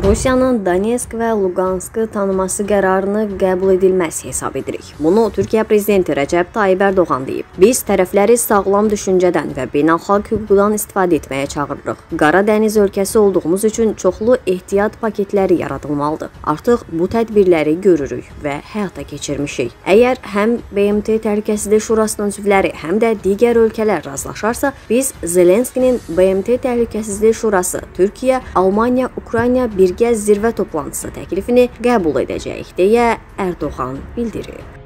Rusiyanın Donetsk və Luqanskı tanıması qərarını qəbul edilməz hesab edirik. Bunu Türkiyə prezidenti Rəcəb Tayyib Ərdoğan deyib. Biz tərəfləri sağlam düşüncədən və beynəlxalq hüquqdan istifadə etməyə çağırırıq. Qara dəniz ölkəsi olduğumuz üçün çoxlu ehtiyat paketləri yaradılmalıdır. Artıq bu tədbirləri görürük və həyata keçirmişik. Əgər həm BMT Təhlükəsizlik Şurasının üzvləri, həm də digər ölkələr razılaşarsa, biz Zelenskinin BMT Təhlükəsizlik Şurası, Türkiyə, Almaniya, Ukrayna bir birgə zirvə toplantısı təklifini qəbul edəcəyik deyə Ərdoğan bildirib.